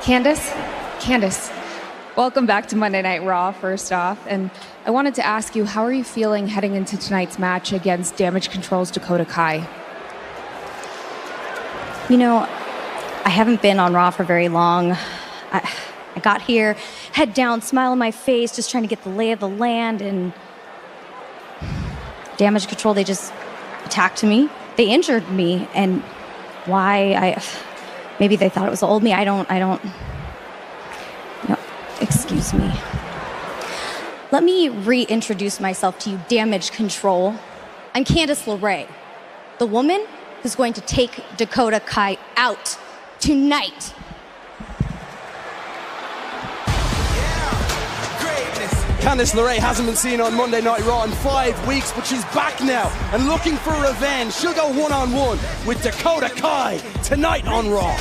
Candice, Candice, welcome back to Monday Night Raw, first off. And I wanted to ask you, how are you feeling heading into tonight's match against Damage Control's Dakota Kai? You know, I haven't been on Raw for very long. I, I got here, head down, smile on my face, just trying to get the lay of the land, and Damage Control, they just attacked me. They injured me, and why I maybe they thought it was old me. I don't I don't no, excuse me. Let me reintroduce myself to you, Damage Control. I'm Candice LeRae, the woman who's going to take Dakota Kai out tonight. Candice LeRae hasn't been seen on Monday Night Raw in five weeks, but she's back now and looking for revenge. She'll go one on one with Dakota Kai tonight on Raw.